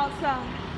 awesome.